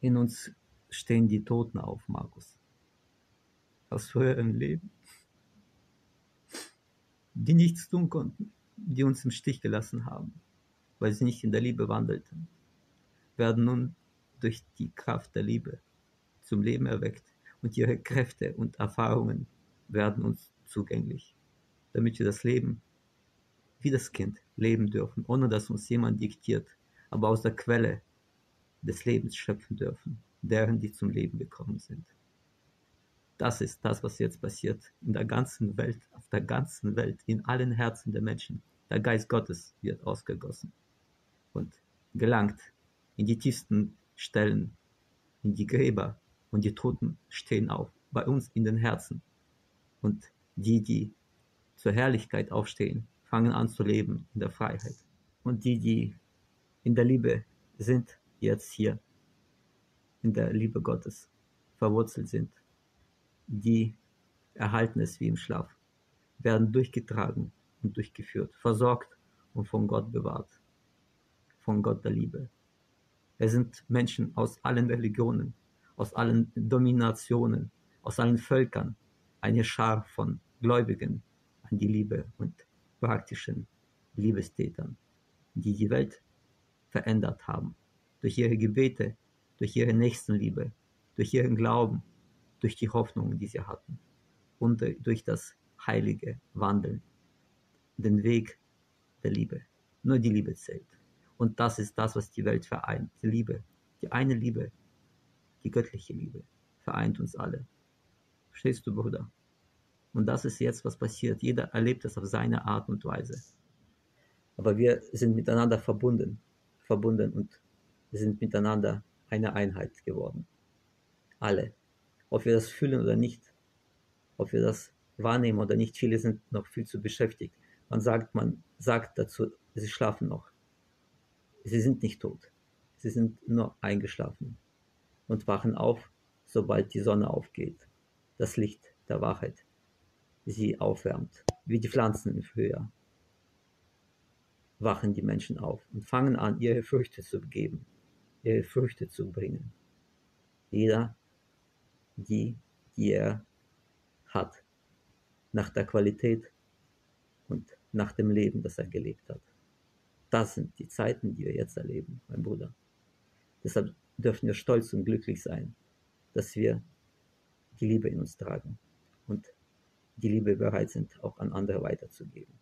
In uns stehen die Toten auf, Markus. Aus früheren Leben. Die nichts tun konnten, die uns im Stich gelassen haben, weil sie nicht in der Liebe wandelten, werden nun durch die Kraft der Liebe zum Leben erweckt und ihre Kräfte und Erfahrungen werden uns zugänglich, damit wir das Leben wie das Kind leben dürfen, ohne dass uns jemand diktiert, aber aus der Quelle des Lebens schöpfen dürfen, deren die zum Leben gekommen sind. Das ist das, was jetzt passiert in der ganzen Welt, auf der ganzen Welt, in allen Herzen der Menschen. Der Geist Gottes wird ausgegossen und gelangt in die tiefsten Stellen, in die Gräber und die Toten stehen auf, bei uns in den Herzen. Und die, die zur Herrlichkeit aufstehen, fangen an zu leben in der Freiheit. Und die, die in der Liebe sind, jetzt hier in der Liebe Gottes verwurzelt sind, die erhalten es wie im Schlaf, werden durchgetragen und durchgeführt, versorgt und von Gott bewahrt, von Gott der Liebe. Es sind Menschen aus allen Religionen, aus allen Dominationen, aus allen Völkern, eine Schar von Gläubigen an die Liebe und praktischen Liebestätern, die die Welt verändert haben, durch ihre Gebete, durch ihre Nächstenliebe, durch ihren Glauben, durch die Hoffnung, die sie hatten und durch das heilige Wandeln, den Weg der Liebe. Nur die Liebe zählt. Und das ist das, was die Welt vereint. Die Liebe, die eine Liebe, die göttliche Liebe, vereint uns alle. Verstehst du, Bruder? Und das ist jetzt, was passiert. Jeder erlebt es auf seine Art und Weise. Aber wir sind miteinander verbunden, verbunden und sind miteinander eine Einheit geworden. Alle. Ob wir das fühlen oder nicht, ob wir das wahrnehmen oder nicht, viele sind noch viel zu beschäftigt. Man sagt, man sagt dazu, sie schlafen noch. Sie sind nicht tot. Sie sind nur eingeschlafen und wachen auf, sobald die Sonne aufgeht. Das Licht der Wahrheit sie aufwärmt, wie die Pflanzen im Frühjahr. Wachen die Menschen auf und fangen an, ihre Früchte zu geben, ihre Früchte zu bringen. Jeder, die, die er hat, nach der Qualität und nach dem Leben, das er gelebt hat. Das sind die Zeiten, die wir jetzt erleben, mein Bruder. Deshalb dürfen wir stolz und glücklich sein, dass wir die Liebe in uns tragen und die Liebe bereit sind, auch an andere weiterzugeben.